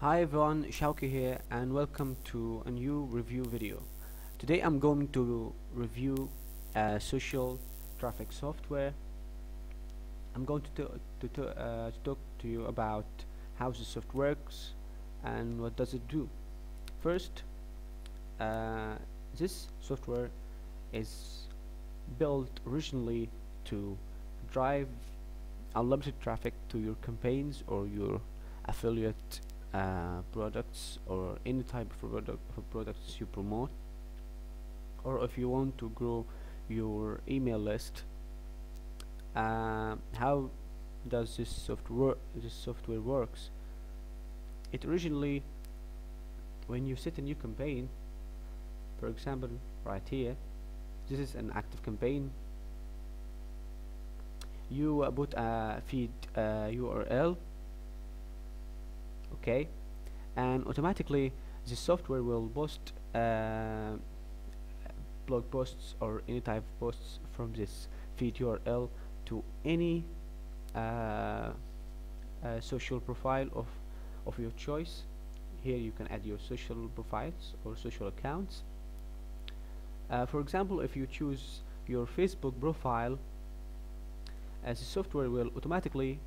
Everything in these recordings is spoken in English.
Hi everyone, Shawky here and welcome to a new review video. Today I'm going to review uh, social traffic software. I'm going to, to, to, uh, to talk to you about how the software works and what does it do. First, uh, this software is built originally to drive unlimited traffic to your campaigns or your affiliate uh, products or any type of product of products you promote? Or if you want to grow your email list uh, how does this software this software works? It originally when you set a new campaign for example right here this is an active campaign. You uh, put a feed uh, URL okay? And automatically the software will post uh, blog posts or any type of posts from this feed URL to any uh, uh, social profile of of your choice. Here you can add your social profiles or social accounts. Uh, for example if you choose your Facebook profile as the software will automatically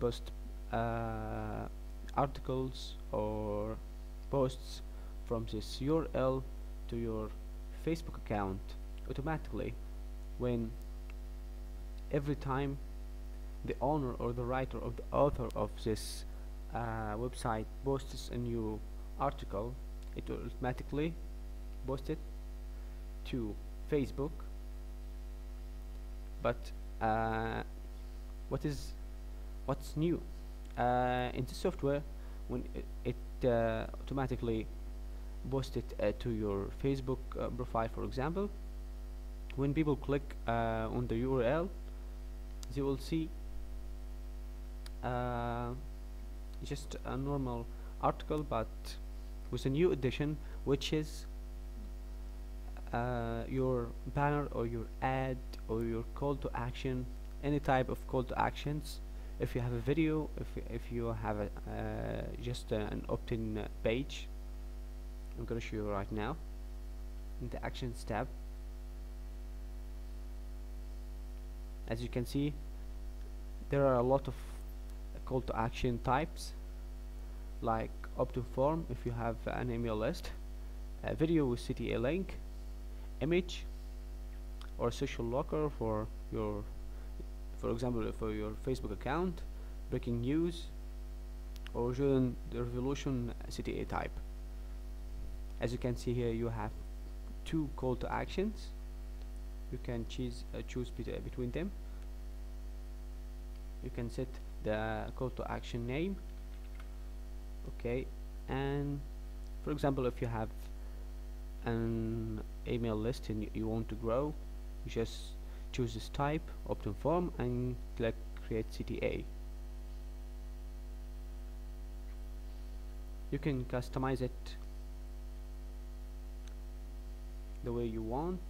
post uh, articles or posts from this URL to your Facebook account automatically when every time the owner or the writer or the author of this uh, website posts a new article it will automatically post it to Facebook. But uh, what is what's new uh, in the software when it, it uh, automatically posts it uh, to your Facebook uh, profile for example. When people click uh, on the URL they will see uh, just a normal article but with a new addition which is your banner or your ad or your call to action any type of call to actions if you have a video if, if you have a, uh, just an opt-in page I'm gonna show you right now. In the actions tab. As you can see there are a lot of call to action types like opt-in form if you have an email list a video with CTA link image or social locker for your for example for your Facebook account breaking news or join the revolution CTA type. As you can see here you have two call to actions. You can choose uh, choose uh, between them. You can set the call to action name. Okay and for example if you have an email list and you want to grow you just choose this type opt-in form and click create CTA you can customize it the way you want.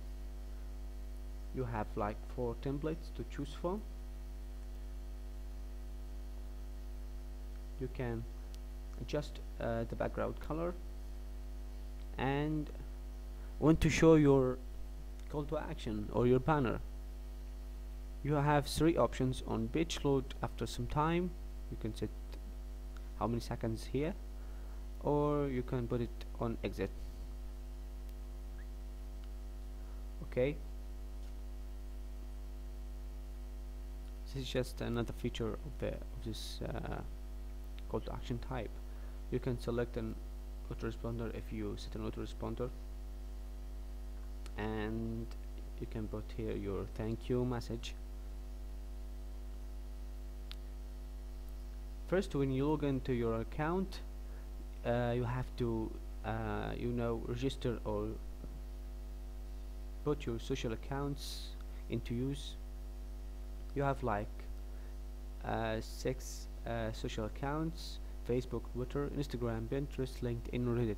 You have like four templates to choose from. You can adjust uh, the background color. And want to show your call to action or your banner you have three options on page load after some time. You can set how many seconds here or you can put it on exit. Okay. This is just another feature of, the, of this uh, call to action type. You can select an autoresponder if you set an autoresponder. And you can put here your thank you message first when you log into your account uh, you have to uh, you know register or put your social accounts into use. You have like uh, six uh, social accounts Facebook, Twitter, Instagram, Pinterest, LinkedIn, Reddit.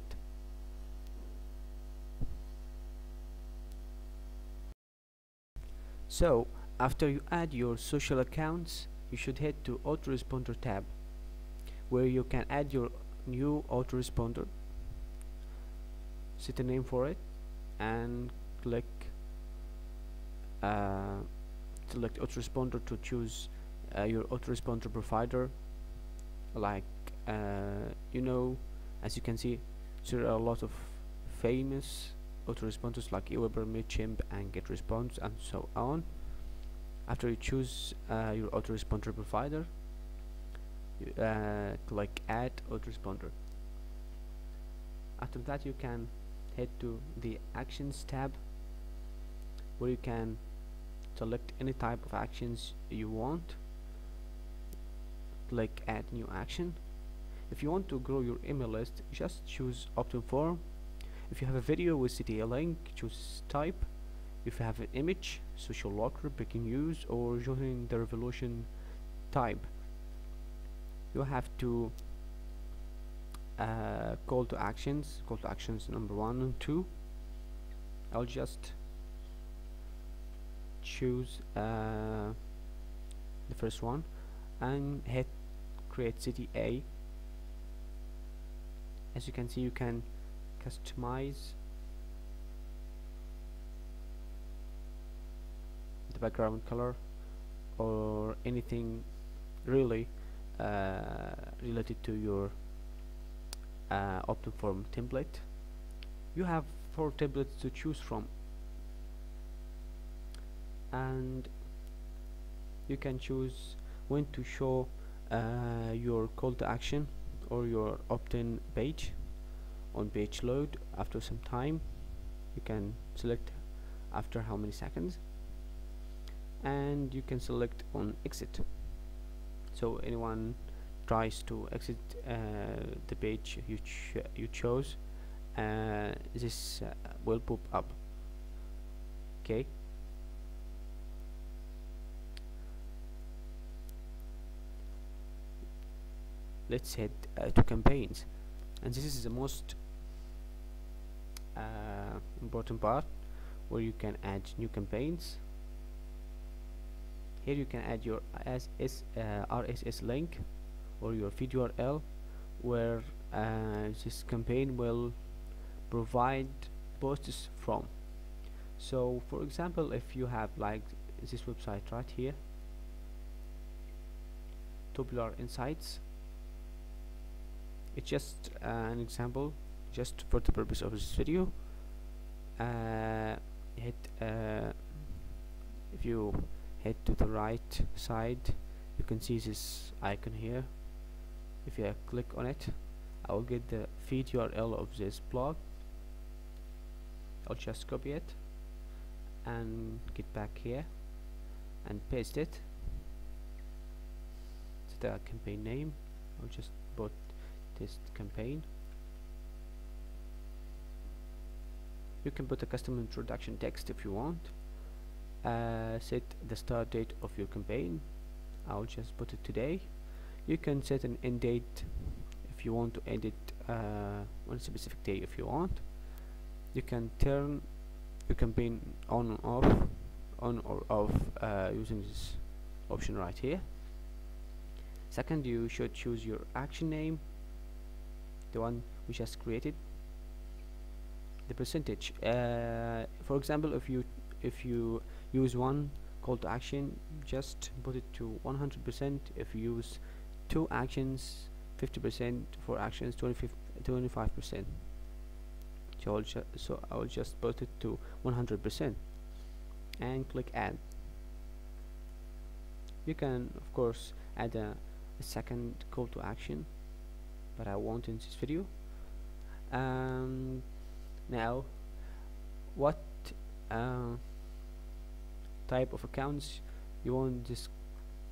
So after you add your social accounts you should head to autoresponder tab where you can add your new autoresponder set a name for it and click uh, select autoresponder to choose uh, your autoresponder provider. Like uh, you know as you can see there are a lot of famous autoresponders like Aweber, MailChimp and GetResponse and so on. After you choose uh, your autoresponder provider uh, click add autoresponder. After that you can head to the actions tab where you can select any type of actions you want click add new action. If you want to grow your email list just choose opt-in form if you have a video with CTA link choose type. If you have an image social locker breaking news or joining the revolution type you have to uh, call to actions call to actions number one and two. I'll just choose uh, the first one and hit create CTA as you can see you can customize the background color or anything really related to your uh, opt-in form template. You have four templates to choose from. And you can choose when to show uh, your call to action or your opt-in page on page load after some time. You can select after how many seconds. And you can select on exit so anyone tries to exit uh, the page you, ch you chose uh, this uh, will pop up. Okay? Let's head uh, to campaigns. And this is the most uh, important part where you can add new campaigns here you can add your SS, uh, RSS link or your feed URL where uh, this campaign will provide posts from. So for example if you have like this website right here Tubular Insights it's just uh, an example just for the purpose of this video. Uh, hit uh, if you head to the right side. You can see this icon here. If you click on it I will get the feed URL of this blog. I'll just copy it and get back here and paste it. To the campaign name. I'll just put this campaign. You can put a custom introduction text if you want uh, set the start date of your campaign. I'll just put it today. You can set an end date if you want to end it uh, on a specific day if you want. You can turn your campaign on and off on or off uh, using this option right here. Second you should choose your action name the one we just created the percentage. Uh, for example if you if you use one call to action just put it to 100% if you use two actions 50% for actions 25% so I'll, so I'll just put it to 100% and click add. You can of course add a, a second call to action but I won't in this video. Um, now what uh, type of accounts you want this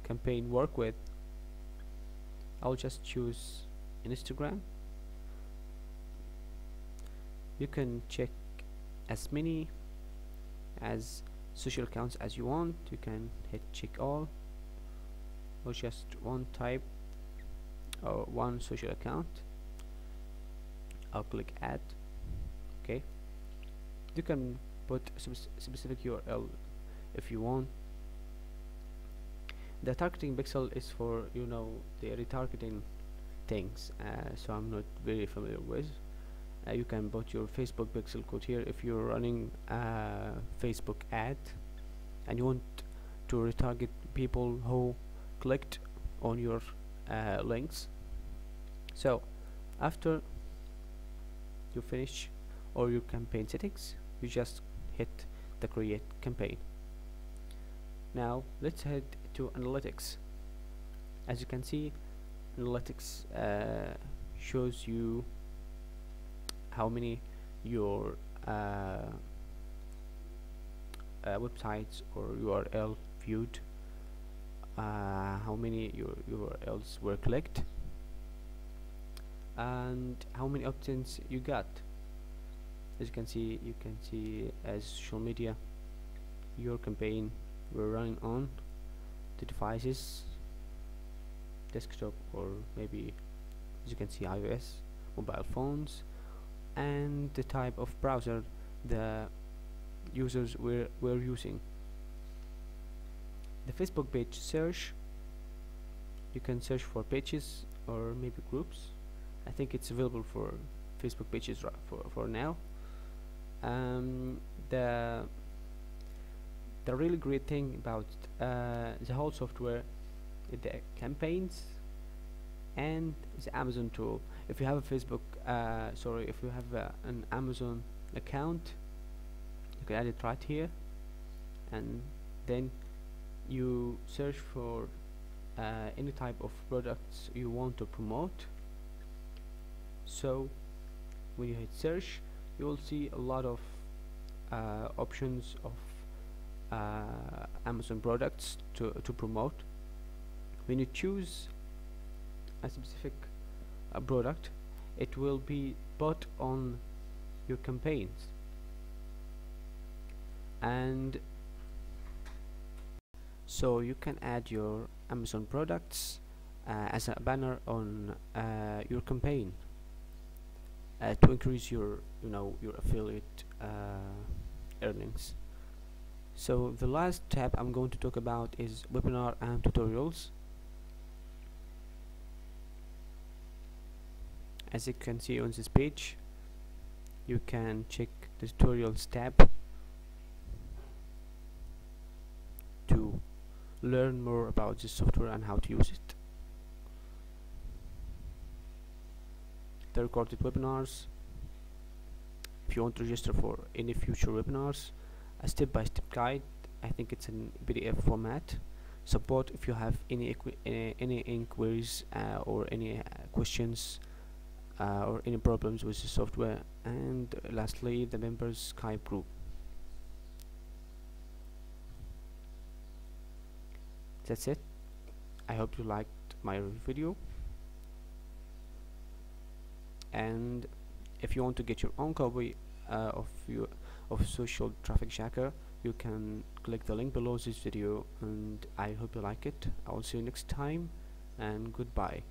campaign work with I'll just choose Instagram. You can check as many as social accounts as you want. You can hit check all or just one type or one social account. I'll click add okay? You can put a specific URL if you want. The targeting pixel is for you know the retargeting things uh, so I'm not very familiar with. Uh, you can put your Facebook pixel code here if you're running a Facebook ad and you want to retarget people who clicked on your uh, links. So after you finish all your campaign settings you just hit the create campaign now let's head to analytics. As you can see analytics uh, shows you how many your uh, uh, websites or URL viewed uh, how many your URLs were clicked and how many opt-ins you got. As you can see you can see as social media your campaign were running on the devices desktop or maybe as you can see iOS mobile phones and the type of browser the users were, were using. The Facebook page search you can search for pages or maybe groups. I think it's available for Facebook pages for, for now. Um, the the really great thing about uh, the whole software the campaigns and the Amazon tool. If you have a Facebook uh, sorry if you have uh, an Amazon account you can add it right here. And then you search for uh, any type of products you want to promote. So when you hit search you will see a lot of uh, options of uh, Amazon products to, to promote. When you choose a specific uh, product it will be put on your campaigns. And so you can add your Amazon products uh, as a banner on uh, your campaign uh, to increase your you know your affiliate uh, earnings so the last tab I'm going to talk about is webinar and tutorials. As you can see on this page you can check the tutorials tab to learn more about this software and how to use it. The recorded webinars. If you want to register for any future webinars a step-by-step -step guide. I think it's in PDF format. Support if you have any any, inquiries uh, or any uh, questions uh, or any problems with the software. And lastly the members Skype group. That's it. I hope you liked my video. And if you want to get your own copy uh, of your of social traffic jacker you can click the link below this video and I hope you like it. I will see you next time and goodbye